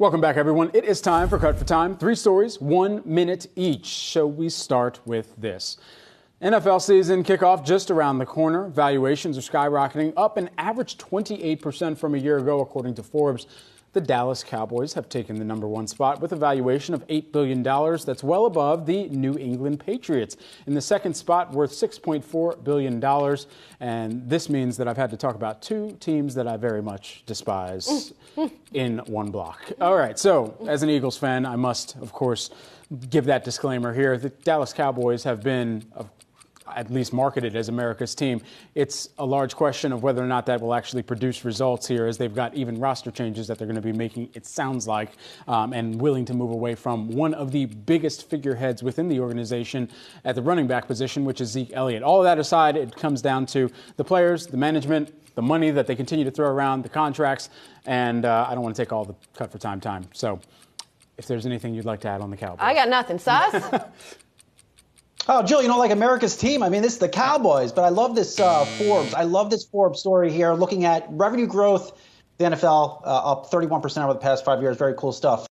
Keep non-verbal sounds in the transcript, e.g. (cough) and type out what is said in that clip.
Welcome back, everyone. It is time for Cut for Time. Three stories, one minute each. So we start with this. NFL season kickoff just around the corner. Valuations are skyrocketing, up an average 28% from a year ago, according to Forbes. The Dallas Cowboys have taken the number one spot with a valuation of $8 billion. That's well above the New England Patriots. In the second spot, worth $6.4 billion. And this means that I've had to talk about two teams that I very much despise (laughs) in one block. All right, so as an Eagles fan, I must, of course, give that disclaimer here. The Dallas Cowboys have been, at least marketed as America's team. It's a large question of whether or not that will actually produce results here, as they've got even roster changes that they're going to be making, it sounds like, um, and willing to move away from one of the biggest figureheads within the organization at the running back position, which is Zeke Elliott. All of that aside, it comes down to the players, the management, the money that they continue to throw around, the contracts, and uh, I don't want to take all the cut for time time. So if there's anything you'd like to add on the Cowboys. I got nothing. Sozz? (laughs) Oh, Jill, you know, like America's team. I mean, this is the Cowboys, but I love this uh, Forbes. I love this Forbes story here, looking at revenue growth. The NFL uh, up 31% over the past five years. Very cool stuff.